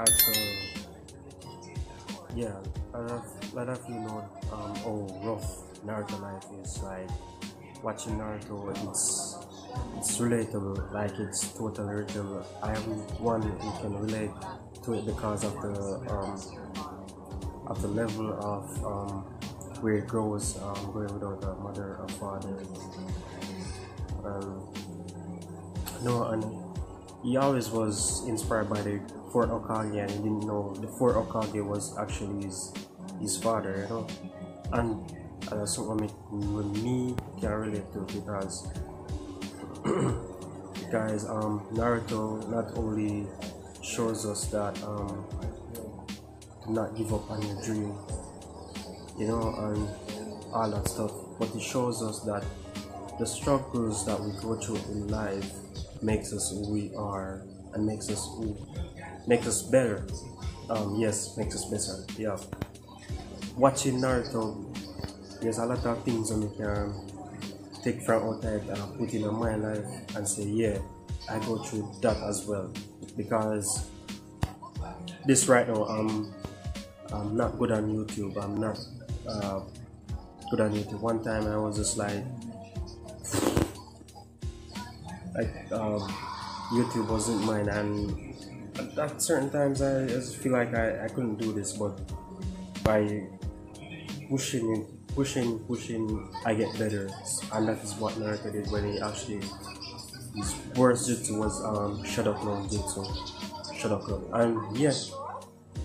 Alright, so yeah, a lot of, you know um, how rough Naruto life is. Like watching Naruto, it's it's relatable. Like it's totally relatable. I am one who can relate to it because of the um, of the level of um, where it grows, um, going without a mother or father. Um, no, and he always was inspired by the fourth Hokage, and he didn't know the fourth Hokage was actually his his father, you know. And uh, that's something with me can relate to because guys, um, Naruto not only shows us that um, to not give up on your dream, you know, and all that stuff, but it shows us that the struggles that we go through in life makes us who we are and makes us who makes us better. Um, yes, makes us better. Yeah. Watching Naruto, there's a lot of things that we can take from outside and put in my life and say, yeah, I go through that as well. Because this right now, I'm, I'm not good on YouTube. I'm not uh, good on YouTube. One time I was just like, like um, YouTube wasn't mine, and at certain times I just feel like I, I couldn't do this, but by pushing pushing, pushing, I get better, and that is what Naruto did when he actually his worst jutsu was um Shadow clone Jutsu, Shadow Clone, and yes,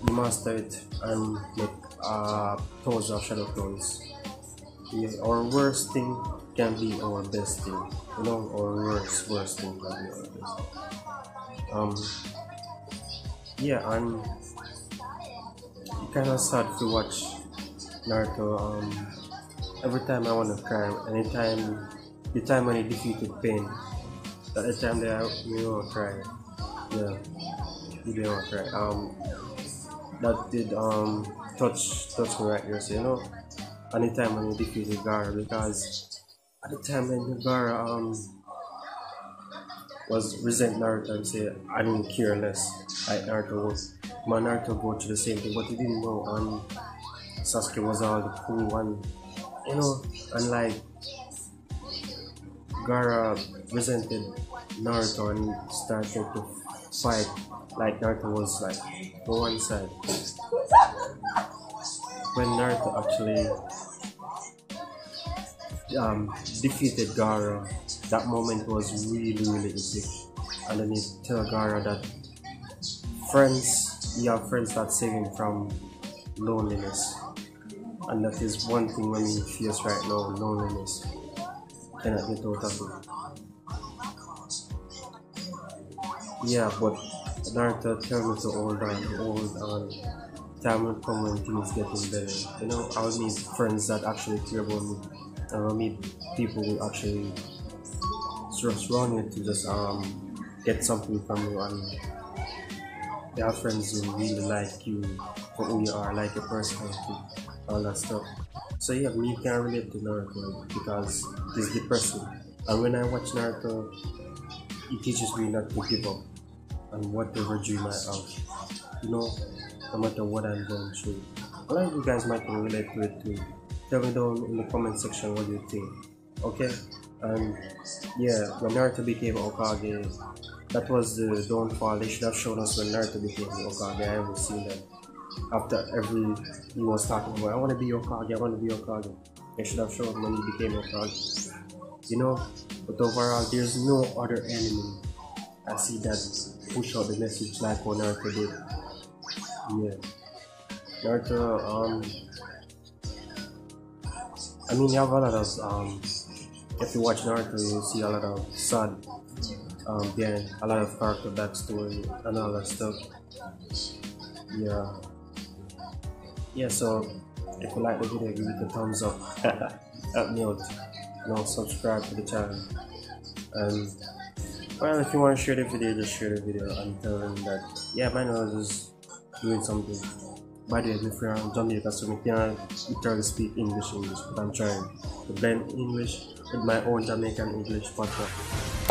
he mastered and make uh toes of Shadow Clones. Yeah, our worst thing can be our best thing, you know, our worst worst thing can be our best. Um, yeah, and it kind of sad to watch Naruto. Um, every time I want to cry, anytime the time when he defeated Pain, that the time that I to cry. Yeah, you didn't want to cry. Um, that did um touch touch me right here. So you know, anytime when he defeated Gaara, because at the time when Gaara um was resent Naruto and say I didn't care less like Naruto was. My Naruto go through the same thing, but he didn't know um Sasuke was all the cool one, you know, and like Gaara resented Naruto and started to fight like Naruto was like on one side. When Naruto actually um, defeated Gaara, that moment was really, really epic. And then he tell Gaara that friends, you have friends that save him from loneliness. And that is one thing when he feels right now, loneliness. Cannot get out of it. Yeah, but Naruto tell me to hold on, hold on. Time will come when things getting better. You know, I'll need friends that actually care about me. And I'll meet people who actually around you to just um get something from you and you have friends who really like you for who you are, like your personality, all that stuff. So yeah, me can relate to Naruto because it's depressing. And when I watch Naruto, it teaches me not to give up on whatever dream I have. You know, no matter what I'm going through. A lot of you guys might relate to it too. Tell me down in the comment section what you think. Okay? And yeah, when Naruto became Hokage, that was the downfall. They should have shown us when Naruto became Hokage. I haven't seen that. After every he was talking about, I want to be Hokage, I want to be Hokage. They should have shown when he became Hokage. You know, but overall, there's no other enemy. I see that push out the message like what Naruto did. Yeah. Naruto, um, I mean, you have a lot of, um, if you watch Naruto, you see a lot of sad, um, behind a lot of character backstory and all that stuff. Yeah. Yeah, so if you like the video, give it a thumbs up. Help me out. You know, subscribe to the channel. And well, if you want to share the video, just share the video and tell them that yeah, my I is doing something. By the way, if you're from so I can't literally speak English English, but I'm trying to blend English with my own Jamaican English podcast.